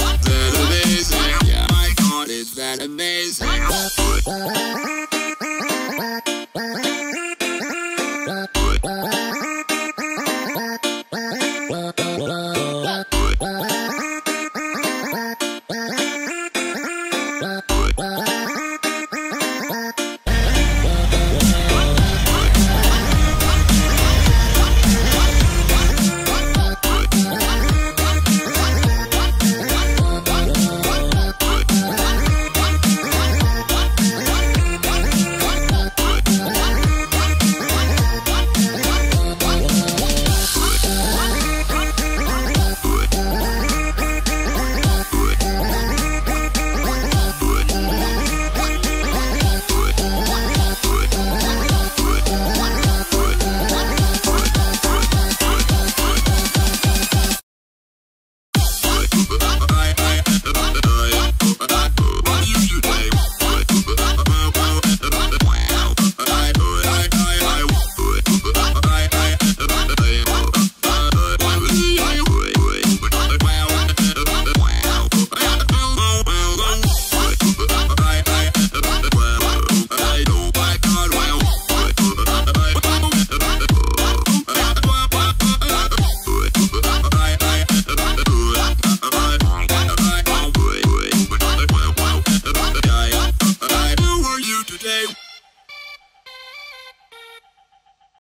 it that amazing? Yeah, my God, is that amazing?